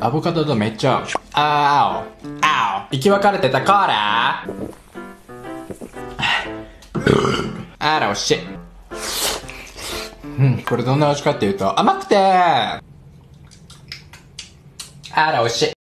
アボカドとめっちゃ合う。あー、あお。生き別れてたコーラあら、おしい。うん、これどんな味かっていうと、甘くてあら、おしい。